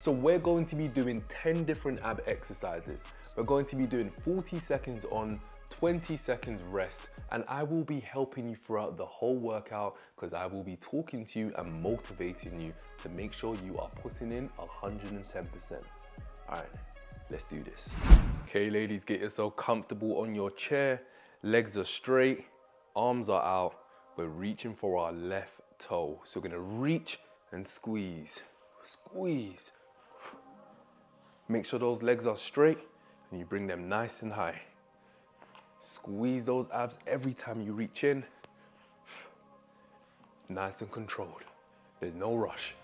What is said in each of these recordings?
So we're going to be doing 10 different ab exercises. We're going to be doing 40 seconds on, 20 seconds rest, and I will be helping you throughout the whole workout because I will be talking to you and motivating you to make sure you are putting in 110%. All right, let's do this. Okay, ladies, get yourself comfortable on your chair. Legs are straight, arms are out. We're reaching for our left toe. So we're gonna reach and squeeze, squeeze, Make sure those legs are straight and you bring them nice and high. Squeeze those abs every time you reach in. Nice and controlled. There's no rush.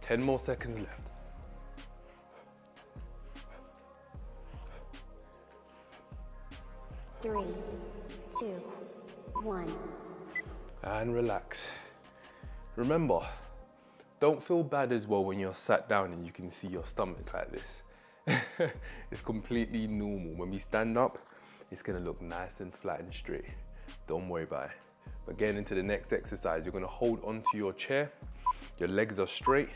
Ten more seconds left. Three, two, one. And relax. Remember, don't feel bad as well when you're sat down and you can see your stomach like this. it's completely normal. When we stand up, it's gonna look nice and flat and straight. Don't worry about it. But getting into the next exercise, you're gonna hold onto your chair, your legs are straight,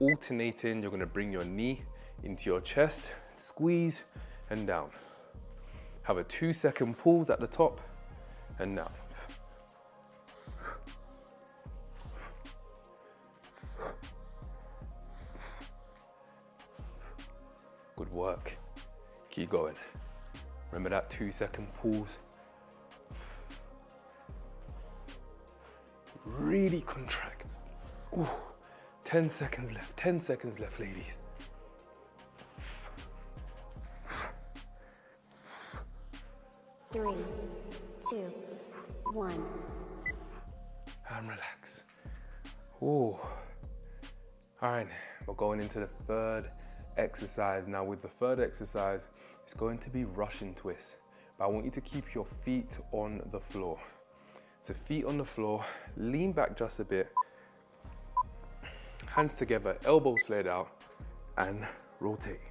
alternating, you're gonna bring your knee into your chest, squeeze and down. Have a two second pause at the top and now. Good work. Keep going. Remember that two second pause. Really contract. Ooh, 10 seconds left, 10 seconds left, ladies. Three, two, one. And relax. Ooh. All right, we're going into the third exercise. Now with the third exercise, it's going to be Russian twist. But I want you to keep your feet on the floor. So feet on the floor, lean back just a bit, hands together, elbows flared out, and rotate.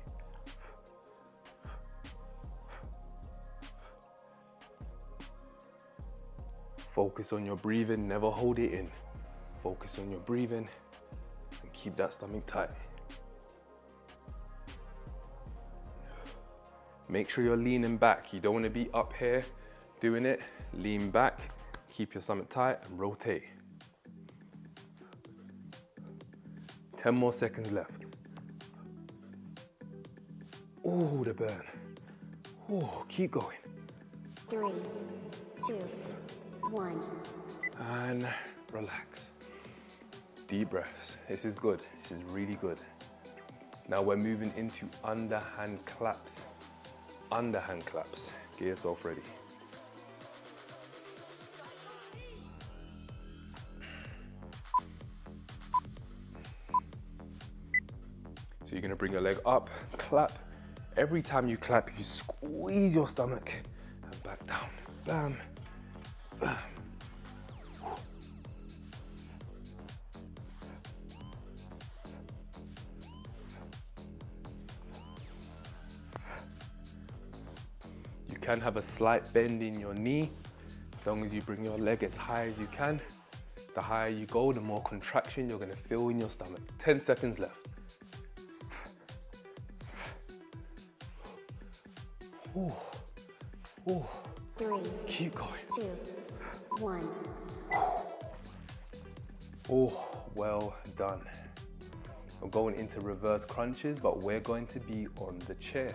Focus on your breathing, never hold it in. Focus on your breathing and keep that stomach tight. Make sure you're leaning back. You don't want to be up here doing it. Lean back, keep your stomach tight and rotate. 10 more seconds left. Oh, the burn. Oh, keep going. Three, two, one. And relax. Deep breaths. This is good. This is really good. Now we're moving into underhand claps. Underhand claps. Get yourself ready. So you're gonna bring your leg up, clap. Every time you clap, you squeeze your stomach and back down. Bam, you can have a slight bend in your knee as long as you bring your leg as high as you can. The higher you go, the more contraction you're gonna feel in your stomach. 10 seconds left. Ooh. Ooh. Three. Keep going. Two one. Oh, well done. I'm going into reverse crunches, but we're going to be on the chair.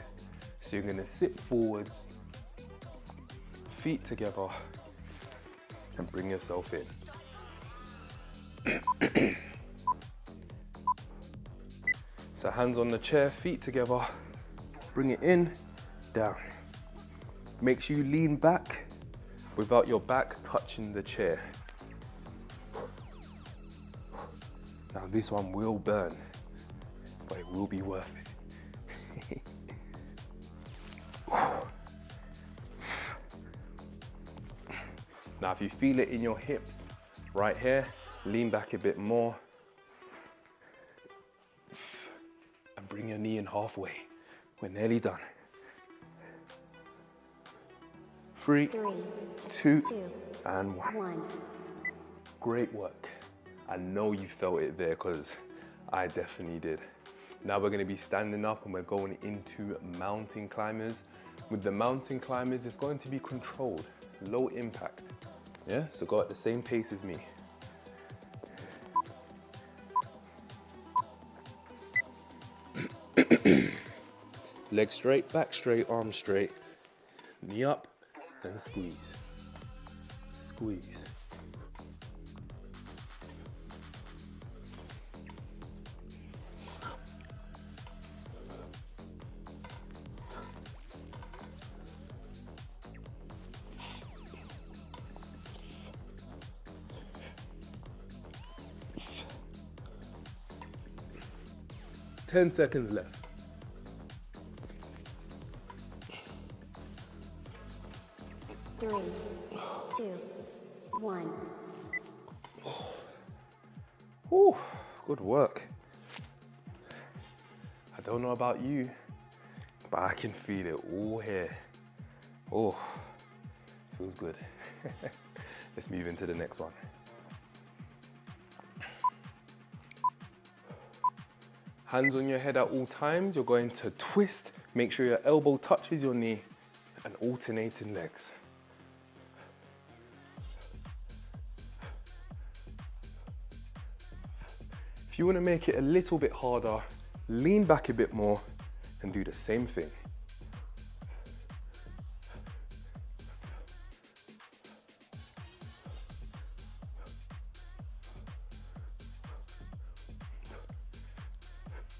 So you're gonna sit forwards, feet together, and bring yourself in. so hands on the chair, feet together, bring it in, down. Make sure you lean back without your back touching the chair. Now this one will burn, but it will be worth it. now if you feel it in your hips, right here, lean back a bit more. And bring your knee in halfway. We're nearly done. Three, three, two, two, and one. one. Great work. I know you felt it there because I definitely did. Now we're gonna be standing up and we're going into mountain climbers. With the mountain climbers, it's going to be controlled, low impact. Yeah, so go at the same pace as me. Leg straight, back straight, arm straight. Knee up, then squeeze. Squeeze. Ten seconds left. Three, two, one. Whew, good work. I don't know about you, but I can feel it all here. Oh, feels good. Let's move into the next one. Hands on your head at all times. You're going to twist. Make sure your elbow touches your knee and alternating legs. If you want to make it a little bit harder, lean back a bit more and do the same thing.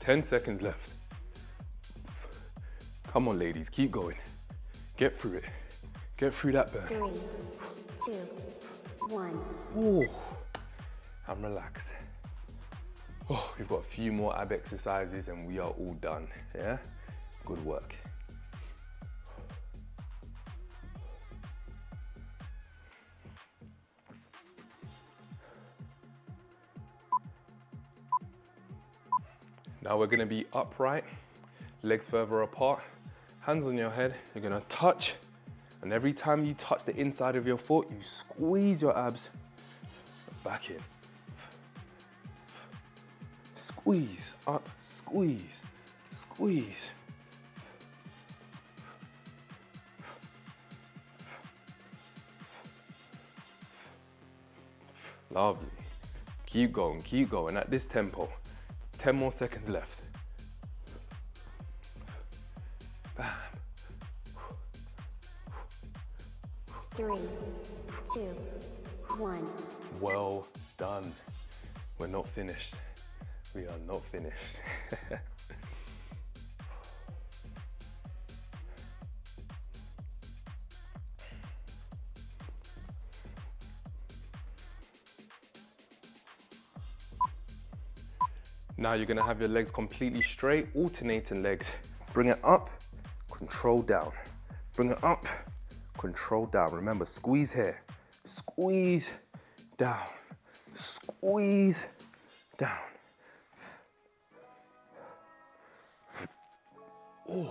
Ten seconds left. Come on, ladies, keep going. Get through it. Get through that burn. Three, two, one. Ooh, I'm relaxed. Oh, we've got a few more ab exercises and we are all done, yeah? Good work. Now we're gonna be upright, legs further apart, hands on your head. You're gonna touch, and every time you touch the inside of your foot, you squeeze your abs back in. Squeeze, up, squeeze, squeeze. Lovely. Keep going, keep going at this tempo. 10 more seconds left. Bam. Three, two, one. Well done. We're not finished. We are not finished. now you're gonna have your legs completely straight, alternating legs. Bring it up, control down. Bring it up, control down. Remember, squeeze here, squeeze down, squeeze down. Oh.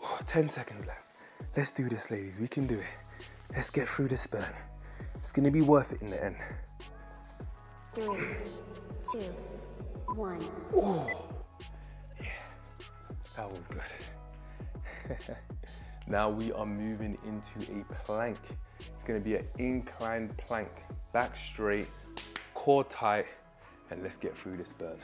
Oh, 10 seconds left. Let's do this, ladies. We can do it. Let's get through this burn. It's gonna be worth it in the end. Three, two, one. Oh, yeah, that was good. now we are moving into a plank. It's gonna be an inclined plank. Back straight, core tight, and let's get through this burn.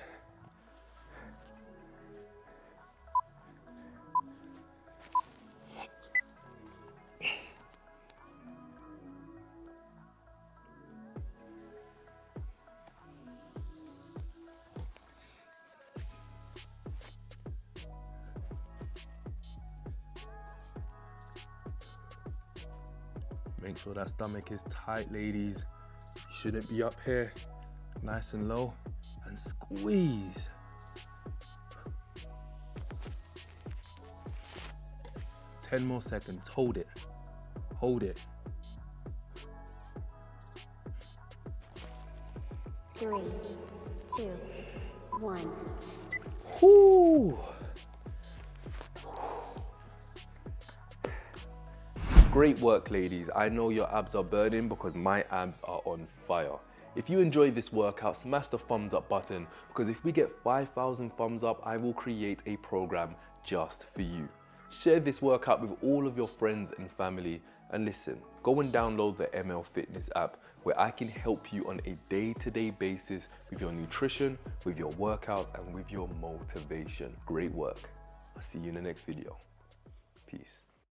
Make sure that stomach is tight, ladies. You shouldn't be up here. Nice and low. And squeeze. Ten more seconds. Hold it. Hold it. three, two, one. Whoo. Great work, ladies. I know your abs are burning because my abs are on fire. If you enjoyed this workout, smash the thumbs up button because if we get 5,000 thumbs up, I will create a program just for you. Share this workout with all of your friends and family and listen, go and download the ML Fitness app where I can help you on a day-to-day basis with your nutrition, with your workouts and with your motivation. Great work. I'll see you in the next video. Peace.